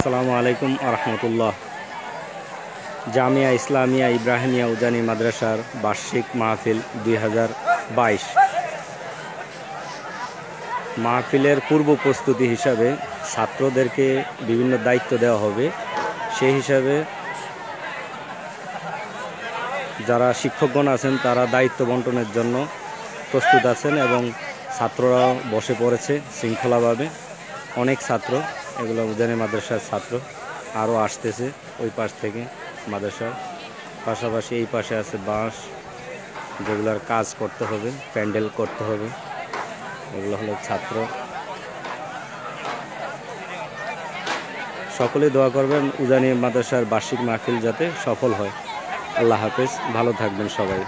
আসসালামু আলাইকুম আরহামতুল্লাহ জামিয়া ইসলামিয়া ইব্রাহিমিয়া উজানি মাদ্রাসার বার্ষিক মাহফিল দুই হাজার বাইশ। মাহফিলের পূর্ব প্রস্তুতি হিসাবে ছাত্রদেরকে বিভিন্ন দায়িত্ব দেওয়া হবে। সেই হিসাবে যারা শিক্ষকগণ আছেন, তারা দায়িত্ব বন্টনের জন্য প্রস্তুত আছেন এবং ছাত্ররাও বসে পড়েছে শৃঙ্খলাভাবে। অনেক ছাত্র এগুলো উজানি মাদ্রাসার ছাত্র আরও আসতেছে ওই পাশ থেকে মাদ্রাসার। পাশাপাশি এই পাশে আছে বাঁশ, যেগুলোর কাজ করতে হবে, প্যান্ডেল করতে হবে। এগুলো হলো ছাত্র। সকলে দোয়া করবেন উজানি মাদ্রাসার বার্ষিক মাহফিল যাতে সফল হয়। আল্লাহ হাফেজ, ভালো থাকবেন সবাই।